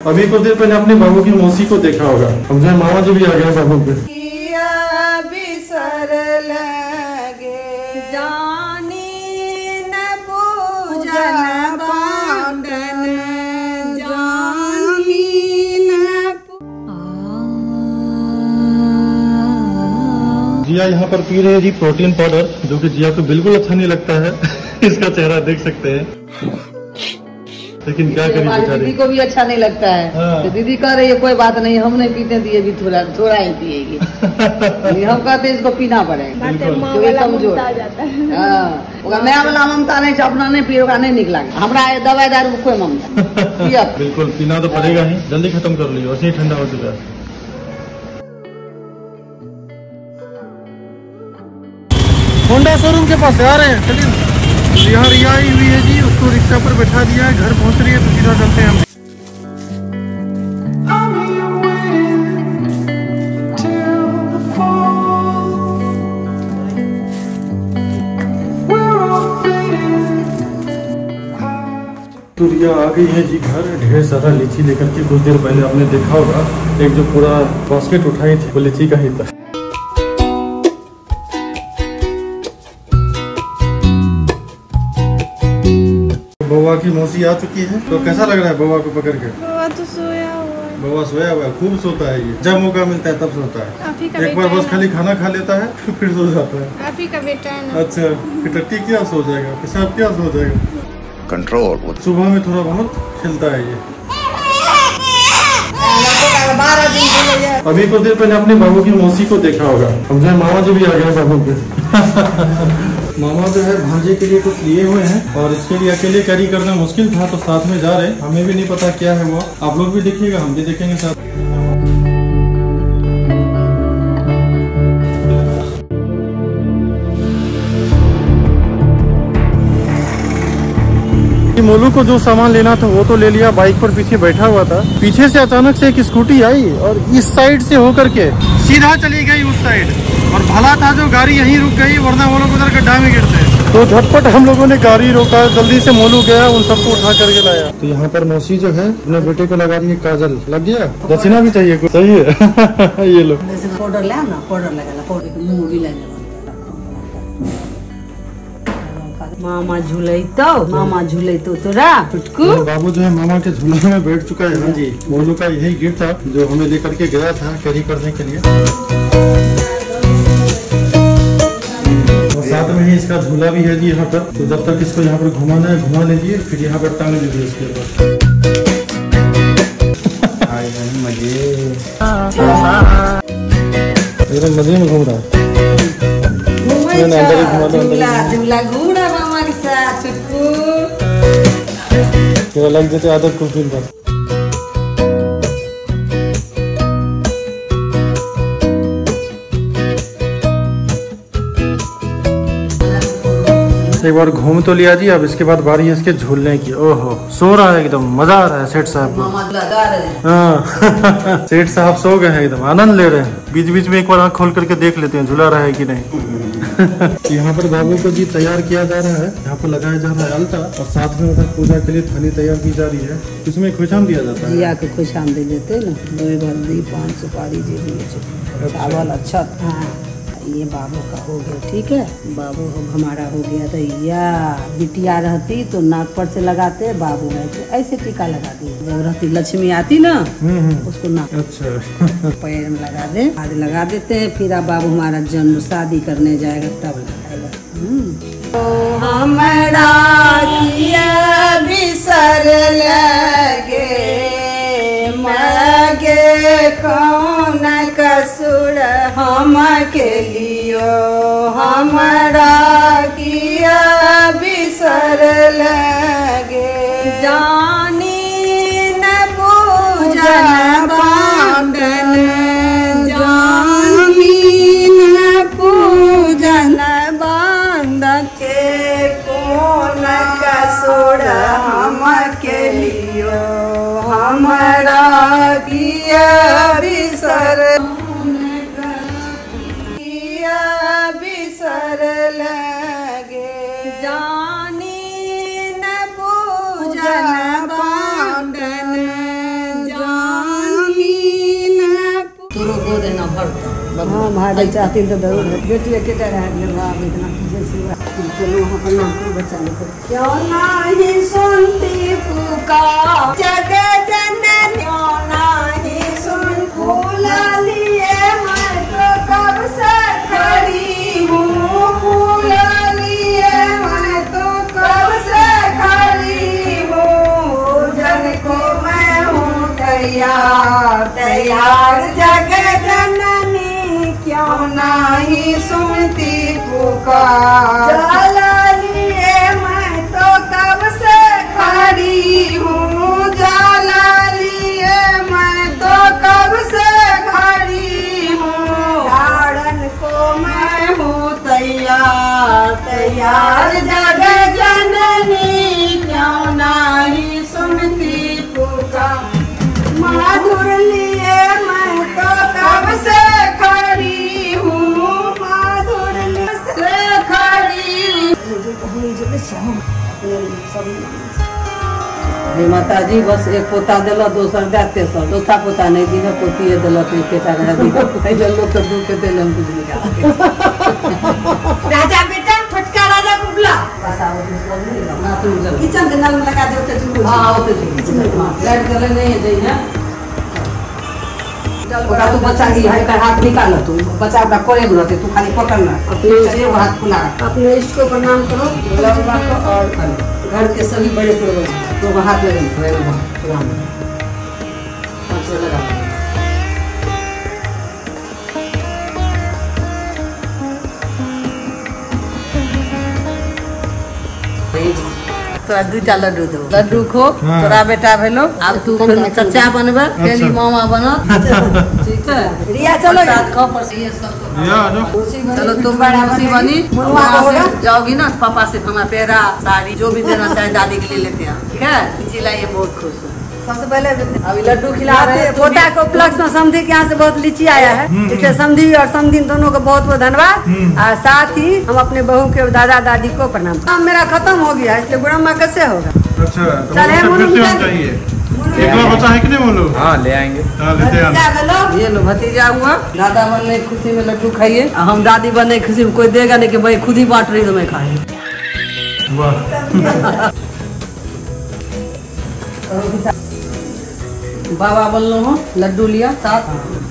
अभी कुछ देर पहले अपने बाबू की मौसी को देखा होगा। हम जो मामा जी भी आ गए बाबू पे। किया बिसर लगे जानी न पूजन बांधन जानी न जिया यहाँ पर पी रहे हैं जी प्रोटीन पाउडर जो कि जिया को बिल्कुल अच्छा नहीं लगता है। इसका चेहरा देख सकते हैं। लेकिन क्या करें दीदी को भी अच्छा नहीं लगता है। हाँ। तो दीदी कह रही है कोई बात नहीं हम नहीं पीते दिए भी थोड़ा थोड़ा ही पिएगी। हम कहते इसको पीना पड़ेगा। बिल्कुल। कमज़ोर। हाँ। मैं वाला ममता नहीं अपना नहीं पिए नहीं निक लागे हमरा दवाई दारू कोई ममता बिल्कुल पीना तो पड़ेगा ही। जल्दी खत्म कर लीजिए वैसे ही ठंडा हो चुका है। होंडा शोरूम के पास आ रहे हैं चलिए। ना। रिया आई हुई है जी, उसको रिक्शा पर बैठा दिया है, घर पहुँच रही है तो सीधा चलते हैं हम. तो रिया आ गई है जी घर, ढेर सारा लीची लेकर के कुछ देर पहले आपने देखा होगा, एक जो पूरा बास्केट उठाई थी, वो लीची का ही था बउआ की मौसी आ चुकी है। तो कैसा लग रहा है बउआ को पकड़ के? बाबा तो सोया हुआ है। बउआ सोया हुआ है खूब सोता है ये। जब मौका मिलता है तब सोता है। ही का एक बार बस खाली खाना खा लेता है फिर सो जाता है। आप ही का बेटा है अच्छा फिर टट्टी क्या सो जाएगा? पेशाब क्या सो जाएगा? With सुबह में थोड़ा बहुत खेलता है ये। के अभी कुछ देर पहले अपने बाबू की मौसी को देखा होगा। हम जो मामा जी भी आ गए बाबू पे। मामा जो है भांजे के लिए कुछ लिए हुए हैं और इसके लिए अकेले कैरी करना मुश्किल था तो साथ में जा रहे। हमें भी नहीं पता क्या है वो। आप लोग भी देखिएगा, हम भी देखेंगे साथ। मोलू को जो सामान लेना था, वो तो ले लिया, बाइक पर पीछे बैठा हुआ था। पीछे से अचानक से एक स्कूटी आई और इस साइड से होकर के सीधा चली गई उस साइड। और भला था जो गाड़ी यहीं रुक गई वरना वो लोग उधर गड्ढा में गिरते। तो झटपट हम लोगों ने गाड़ी रोका जल्दी से मोलू गया उन सबको उठा करके लाया। तो यहाँ पर मौसी जो है अपने बेटे को लगा रही है काजल। लग गया? दक्षिणा भी चाहिए कुछ? सही है। ये लो। पाउडर ले ना पाउडर लगा पाउडर मुँह भी लगे मामा मामा झूलैतो तोरा टुटकू तो बाबू जो है मामा के झूला में बैठ चुका है हाँ जी। मोलू का यही गिफ्ट था जो हमें लेकर के गया था कैरी करने के लिए। साथ में ही इसका झूला भी है जी यहाँ पर। तो जब तक इसको यहाँ पर घुमाना है घुमा लीजिए फिर यहाँ पर टांग लीजिए इसके ऊपर। एकदम मज़े में घूम रहा है। लग जाते आदत कुछ दिन बाद एक बार घूम तो लिया जी अब इसके बाद बारी है इसके झूलने की। ओहो सो रहा है एकदम मज़ा आ रहा है सेठ साहब को। हाँ। सेठ साहब सो गए हैं एकदम आनंद ले रहे हैं। बीच बीच में एक बार आँख खोल करके देख लेते हैं झूला रहा है कि नहीं। यहाँ पर बाबू को जी तैयार किया जा रहा है यहाँ पर लगाया जा रहा है अलता और साथ में उधर पूजा के लिए थाली तैयार की जा रही है। इसमें खुशाम दिया जाता है। जिया के खुश आमदी देते ना। दो हल्दी पान सुपारी जे चावल अच्छा। हाँ। ये बाबू का हो गया ठीक है? बाबू हमारा हो गया दैया बिटिया रहती तो नाक पर से लगाते बाबू है तो ऐसे टीका लगा दिए जब रहती लक्ष्मी आती ना हम्म हम्म। उसको नाक अच्छा। पैर में लगा दे आज लगा देते हैं फिर अब बाबू हमारा जन्म शादी करने जाएगा तब लगाएगा। हम्म। हमरा किया बिसर लगे मगे कसुर हम के लियो हमरा किया बिसर लगे। जानी न पूजन बांधन जानी न पूजन बाँध के कौन कसुर हम के लियो हमरा किया बिसर हाँ भागे चाहती तो ज़रूर है। बेटी अकेले रह गए बाप इतना जैसे चलो वहाँ पर नाम को बचा लो क्यों नहीं सुनती पुकार जग जननी नहीं सुन फूला लिए मैं तो कब से खड़ी हूँ? लिए मैं तो कब से खड़ी हूँ? को मैं हूँ तैयार। मैं तो कब से खड़ी हूँ। जला मैं तो कब से हूँ। को मैं हूँ तैयार तैयार हे माता जी बस एक पोता दिल दोसर दे तेसर चौथा पोता नहीं दी पोतिए दिल एकेटा रह लोग तो दू के दिल हम कुछ निकाल राजा बेटा फटका राजा कुबला किचन के नल में लगा दे तो हाँ वो तो ठीक लाइट गले नहीं है जई है ओकरा तू बच्चा की है कर हाथ निकाल तू। बच्चा ओकरा करे रहते तू खाली पकड़ना अपने से हाथ खुला अपने इष्ट को प्रणाम करो। भोला बाबा को और घर के सभी बड़े पूर्वज तो हाथ लगे प्रणाम पाँच सौ लगा तोरा दूटा लड्डू दो लड्डू खो हाँ। तोरा बेटा भेलो। अब तू चचा बनबे तेरी मामा बनो ठीक है। रिया चलो। चलो तुम बड़ा खुशी बनी। जाओगी ना पापा से हमारा पेड़ा साड़ी जो भी देना चाहे दादी के लिए लेते हैं। ठीक है? इसीलिए बहुत खुश हूँ। सबसे पहले अभी लड्डू खिला रहे हैं। पोता को उपलक्ष्य में समधी के यहाँ से बहुत लीची आया है। इसलिए समधी और समधी दोनों को बहुत बहुत धन्यवाद। और साथ ही हम अपने बहू के दादा दादी को प्रणाम। काम मेरा खत्म हो गया इसलिए बुढ़ा कैसे होगा? अच्छा तो बचा है कि नहीं बोलो हाँ ले आएँगे। हाँ ये लो भतीजा हुआ। दादा बनने खुशी में लड्डू खाइए। हम दादी बनने खुशी में कोई देगा नहीं कि भाई खुद ही बांट रही तो मैं खाएँगे वाह। बाबा बोलो हो लड्डू लिया साथ।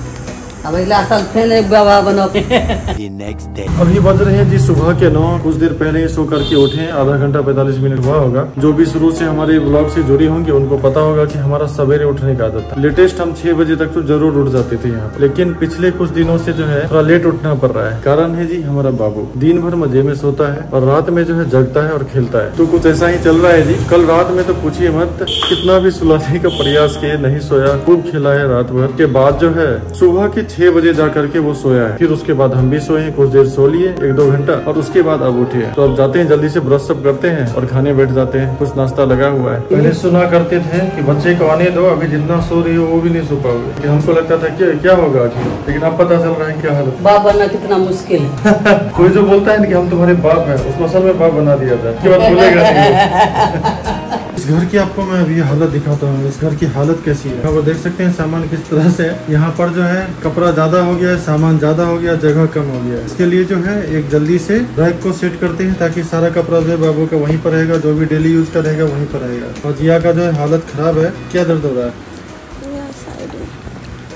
अभी बज रहे हैं जी सुबह के नौ। कुछ देर पहले ही सो करके उठे। हैं, आधा घंटा पैंतालीस मिनट हुआ होगा। जो भी शुरू से हमारे ब्लॉग से जुड़ी होंगी उनको पता होगा कि हमारा सवेरे उठने का आदत था। लेटेस्ट हम छह बजे तक तो ज़रूर उठ जाते थे यहाँ लेकिन पिछले कुछ दिनों से जो है थोड़ा लेट उठना पड़ रहा है। कारण है जी हमारा बाबू। दिन भर मज़े में सोता है और रात में जो है जगता है और खेलता है। तो कुछ ऐसा ही चल रहा है जी। कल रात में तो पूछिए मत कितना भी सुलाने का प्रयास किए नहीं सोया खूब खेला है रात भर। के बाद जो है सुबह के छह बजे जा करके वो सोया है। फिर उसके बाद हम भी सोए कुछ देर सो लिए एक दो घंटा और उसके बाद अब उठे तो अब जाते हैं जल्दी से ब्रश सब करते हैं और खाने बैठ जाते हैं। कुछ नाश्ता लगा हुआ है। पहले सुना करते थे कि बच्चे को आने दो अभी जितना सो रही हो वो भी नहीं सो पाओगे। हमको लगता था कि क्या होगा लेकिन अब पता चल रहा है क्या हालत। बाप बनना कितना मुश्किल है। कोई जो बोलता है ना कि हम तुम्हारे बाप है उसको असल में बाप बना दिया था। उसके बाद बोलेगा। इस घर की आपको मैं अभी हालत दिखाता हूँ। इस घर की हालत कैसी है? वो देख सकते हैं सामान किस तरह से है। यहाँ पर जो है कपड़ा ज़्यादा हो गया है सामान ज़्यादा हो गया जगह कम हो गया इसके लिए जो है एक जल्दी से रैक को सेट करते हैं ताकि सारा कपड़ा जो है बाबू का वहीं पर रहेगा जो भी डेली यूज़ का रहेगा वहीं पर रहेगा। और जिया का जो है हालत खराब है। क्या दर्द हो रहा है?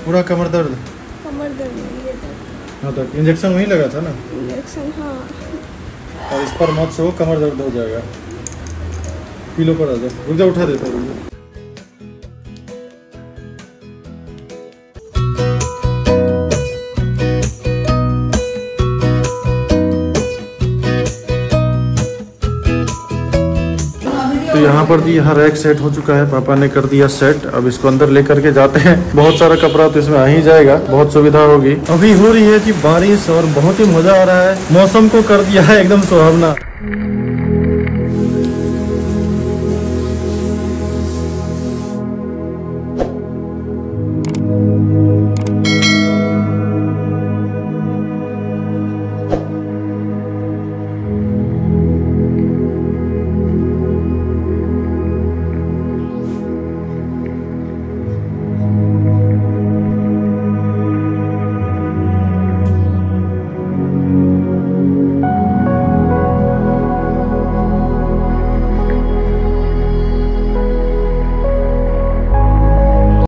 पूरा कमर दर्द? कमर दर्द हाँ तक इंजेक्शन वहीं लगा था ना? इंजेक्शन हाँ। और इस पर मत सो कमर दर्द हो जाएगा। किलो पर आ जाओ रुक जा उठा देता हूँ। तो यहाँ पर जी, यहाँ रैक सेट हो चुका है। पापा ने कर दिया सेट अब इसको अंदर लेकर के जाते हैं। बहुत सारा कपड़ा तो इसमें आ ही जाएगा। बहुत सुविधा होगी। अभी हो रही है जी बारिश और बहुत ही मज़ा आ रहा है। मौसम को कर दिया है एकदम सुहावना।